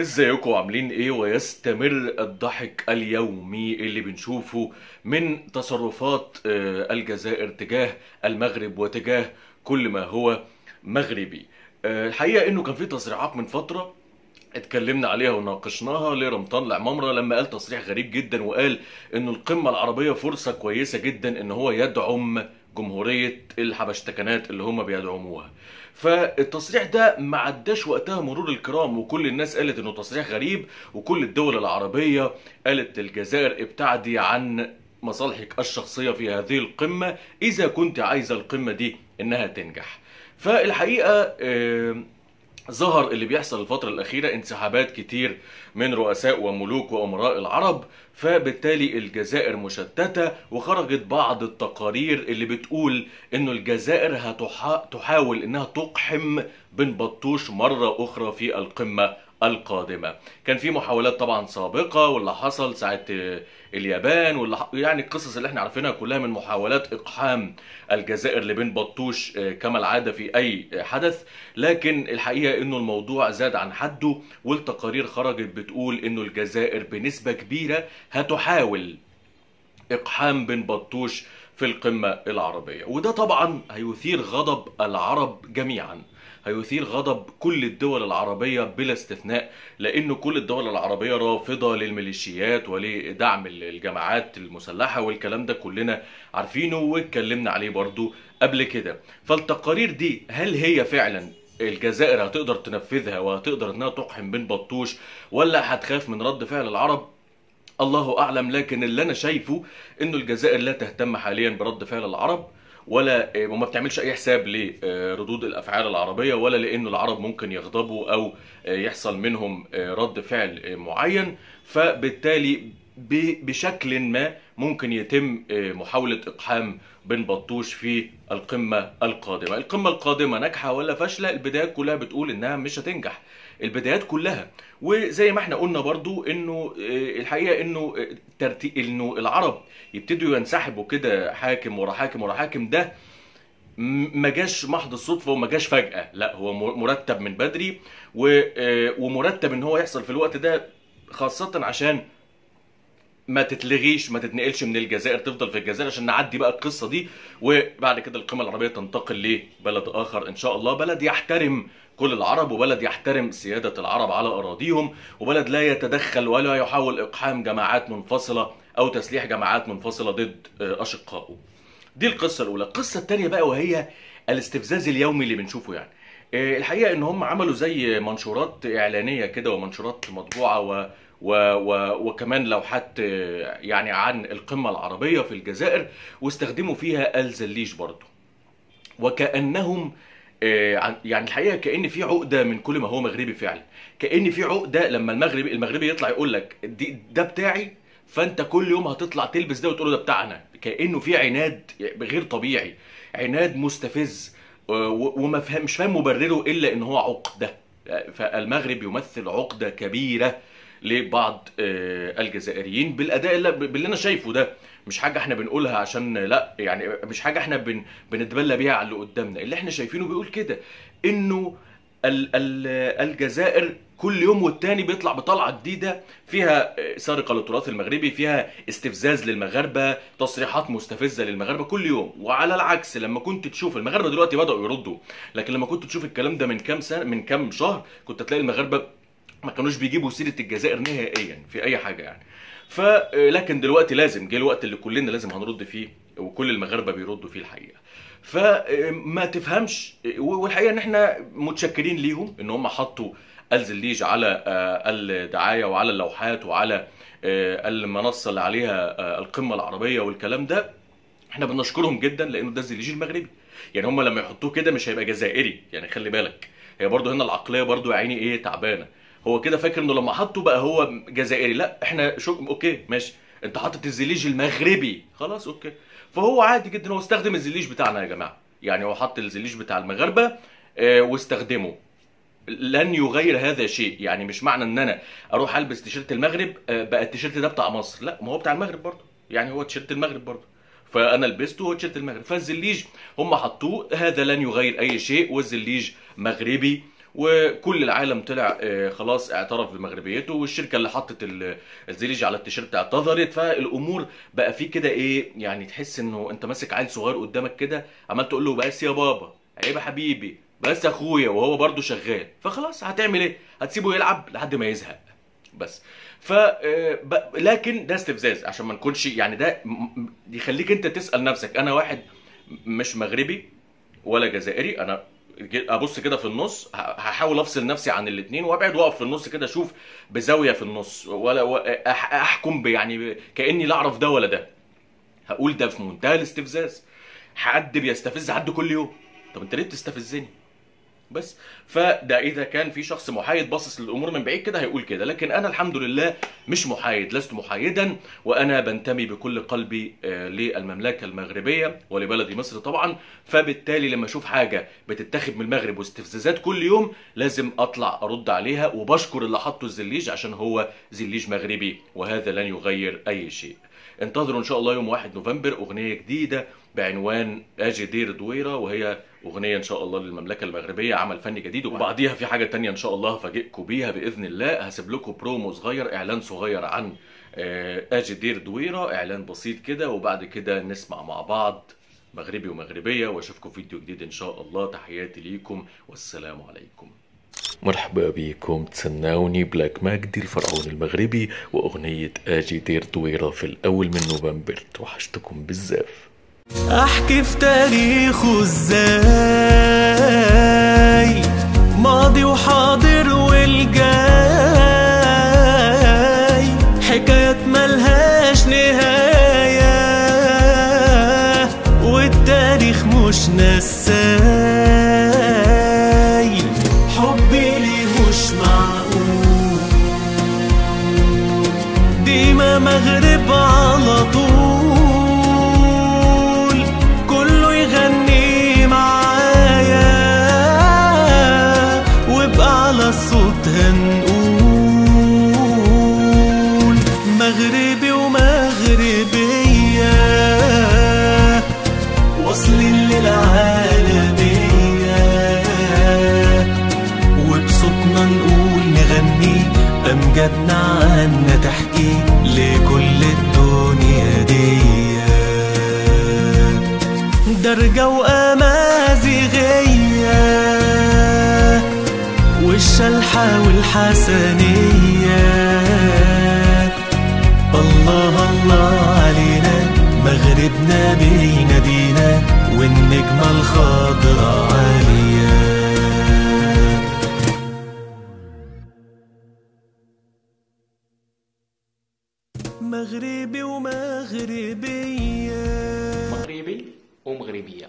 ازيكم؟ عاملين إيه؟ ويستمر الضحك اليومي اللي بنشوفه من تصرفات آه، الجزائر تجاه المغرب وتجاه كل ما هو مغربي. آه، الحقيقة إنه كان في تصريحات من فترة اتكلمنا عليها وناقشناها لرمضان العمامرة لما قال تصريح غريب جدا وقال إنه القمة العربية فرصة كويسة جدا إن هو يدعم جمهورية الحبشتكنات اللي هم بيدعموها. فالتصريح ده ما عداش وقتها مرور الكرام وكل الناس قالت إنه تصريح غريب وكل الدول العربية قالت للجزائر ابتعدي عن مصالحك الشخصية في هذه القمة إذا كنت عايزة القمة دي إنها تنجح. فالحقيقة آه، ظهر اللي بيحصل الفترة الأخيرة انسحابات كتير من رؤساء وملوك وأمراء العرب فبالتالي الجزائر مشتتة وخرجت بعض التقارير اللي بتقول إنه الجزائر هتحا- تحاول إنها تقحم بن بطوش مرة أخرى في القمة. القادمة. كان في محاولات طبعا سابقة واللي حصل ساعة آه، اليابان واللي يعني القصص اللي إحنا عارفينها كلها من محاولات إقحام الجزائر لبن بطوش آه، كما العادة في أي حدث. لكن الحقيقة إنه الموضوع زاد عن حده والتقارير خرجت بتقول إنه الجزائر بنسبة كبيرة هتحاول إقحام بن بطوش في القمة العربية. وده طبعا هيثير غضب العرب جميعا. هيثير غضب كل الدول العربية بلا استثناء لأنه كل الدول العربية رافضة للميليشيات ولدعم الجماعات المسلحة والكلام ده كلنا عارفينه واتكلمنا عليه برضو قبل كده. فالتقارير دي هل هي فعلا الجزائر هتقدر تنفذها وهتقدر إنها تقحم بن بطوش ولا هتخاف من رد فعل العرب؟ الله أعلم لكن اللي أنا شايفه إنه الجزائر لا تهتم حاليا برد فعل العرب ولا وما بتعملش أي حساب لردود الأفعال العربية ولا لأنه العرب ممكن يغضبوا أو يحصل منهم رد فعل معين. فبالتالي بشكل ما ممكن يتم محاولة إقحام بن بطوش في القمة القادمة. القمة القادمة ناجحة ولا فاشلة؟ البدايات كلها بتقول إنها مش هتنجح. البدايات كلها وزي ما إحنا قلنا برضو إنه آه، الحقيقة إنه آه، ترتي... إنه العرب يبتدوا ينسحبوا كده حاكم ورا حاكم ورا حاكم ده ما جاش محض الصدفة وما جاش فجأة لا هو مرتب من بدري. آه، ومرتب إن هو يحصل في الوقت ده خاصة عشان ما تتلغيش ما تتنقلش من الجزائر تفضل في الجزائر عشان نعدي بقى القصة دي وبعد كده القمه العربية تنتقل لبلد آخر إن شاء الله بلد يحترم كل العرب وبلد يحترم سيادة العرب على أراضيهم وبلد لا يتدخل ولا يحاول إقحام جماعات منفصلة أو تسليح جماعات منفصلة ضد آه، أشقائه. دي القصة الأولى، القصة الثانية بقى وهي الاستفزاز اليومي اللي بنشوفه يعني. آه، الحقيقة إن هم عملوا زي منشورات إعلانية كده ومنشورات مطبوعة و و و وكمان لوحات يعني عن القمة العربية في الجزائر واستخدموا فيها الزليج برضه. وكأنهم آه، عن- يعني الحقيقة كأن في عقدة من كل ما هو مغربي فعلا. كأن في عقدة لما المغربي المغربي يطلع يقول لك ده بتاعي فأنت كل يوم هتطلع تلبس ده وتقول ده بتاعنا كأنه في عناد غير طبيعي عناد مستفز آه، وما فهم فاهم مبرره إلا إن هو عقدة. فالمغرب يمثل عقدة كبيرة لبعض آه، الجزائريين بالأداء اللي أنا شايفه ده. مش حاجة إحنا بنقولها عشان لأ يعني مش حاجة إحنا بن بنتبلى بيها على اللي قدامنا. اللي إحنا شايفينه بيقول كده إنه ال ال الجزائر كل يوم والتاني بيطلع بطلعة جديدة فيها آه، سرقه للتراث المغربي فيها استفزاز للمغاربة تصريحات مستفزة للمغاربة كل يوم. وعلى العكس لما كنت تشوف المغاربة دلوقتي بدأوا يردوا لكن لما كنت تشوف الكلام ده من كام سنه من كام شهر كنت تلاقي المغاربة ما كانوش بيجيبوا سيرة الجزائر نهائيا في أي حاجة يعني. ف لكن دلوقتي لازم جه الوقت اللي كلنا لازم هنرد فيه وكل المغاربة بيردوا فيه الحقيقة. فما تفهمش والحقيقة إن إحنا متشكرين ليهم إن هم حطوا الزليج على آه، الدعاية وعلى اللوحات وعلى آه، المنصة اللي عليها آه، القمة العربية والكلام ده. إحنا بنشكرهم جدا لأنه ده الزليج المغربي. يعني هم لما يحطوه كده مش هيبقى جزائري يعني خلي بالك. هي برضه هنا العقلية برضه يا عيني إيه تعبانة. هو كده فاكر انه لما حطه بقى هو جزائري؟ لا إحنا شو okay ماشي. انت حاطط الزليج المغربي. خلاص okay. فهو عادي جدا هو استخدم الزليج بتاعنا يا جماعة. يعني هو حط الزليج بتاع المغاربه آه، واستخدمه. لن يغير هذا شيء. يعني مش معنى ان أنا أروح البس تيشيرت المغرب آه، بقى التيشيرت ده بتاع مصر. لا ما هو بتاع المغرب برضه. يعني هو تيشيرت المغرب برضه. فأنا لبسته هو تيشيرت المغرب. فالزليج هم حطوه هذا لن يغير أي شيء والزليج مغربي. وكل العالم طلع آه، خلاص اعترف بمغربيته والشركة اللي حطت ال- الزليج على التيشيرت اعتذرت. فالأمور بقى في كده إيه يعني تحس إنه أنت ماسك عيل صغير قدامك كده عمال تقول له بس يا بابا عيب يا حبيبي بس يا أخويا وهو برضه شغال. فخلاص هتعمل إيه؟ هتسيبه يلعب لحد ما يزهق. بس. ف آه، لكن ده استفزاز عشان ما نكونش يعني ده يخليك أنت تسأل نفسك. أنا واحد مش مغربي ولا جزائري أنا أبص كده في النص هحاول أفصل نفسي عن الاثنين وأبعد وأقف في النص كده أشوف بزاوية في النص ولا أحكم يعني كأني لا أعرف ده ولا ده. هقول ده في منتهى الاستفزاز. حد بيستفز حد كل يوم. طب أنت ليه بتستفزني؟ بس. فده إذا كان في شخص محايد باصص للأمور من بعيد كده هيقول كده لكن أنا الحمد لله مش محايد لست محايدا وأنا بنتمي بكل قلبي آه، للمملكة المغربية ولبلدي مصر طبعا. فبالتالي لما أشوف حاجة بتتاخد من المغرب واستفزازات كل يوم لازم أطلع أرد عليها وبشكر اللي حطه الزليج عشان هو زليج مغربي وهذا لن يغير أي شيء. انتظروا إن شاء الله يوم 1 نوفمبر أغنية جديدة بعنوان أجي دير دويرة وهي اغنيه إن شاء الله للمملكة المغربية عمل فني جديد وبعديها في حاجة تانية إن شاء الله هفاجئكم بيها بإذن الله. هسيب لكم برومو صغير إعلان صغير عن آه، آجي دير دويرة إعلان بسيط كده وبعد كده نسمع مع بعض مغربي ومغربية وأشوفكم في فيديو جديد إن شاء الله. تحياتي ليكم والسلام عليكم. مرحبا بكم. تسناوني بلاك ماجدي الفرعون المغربي وأغنية آجي دير دويرة في الأول من نوفمبر. توحشتكم بزاف. أحكي في تاريخه إزاي. ماضي وحاضر والجاي. حكايات ملهاش نهاية. والتاريخ مش نساي. واصلين للعالمية. وبصوتنا نقول نغني أمجادنا عنا تحكي لكل الدنيا دي. درجة وأمازيغية والشلحة والحسنية. الله الله علينا. مغربنا بينادينا والنجمة الخضراء عالية. مغربي ومغربية. مغربي ومغربية.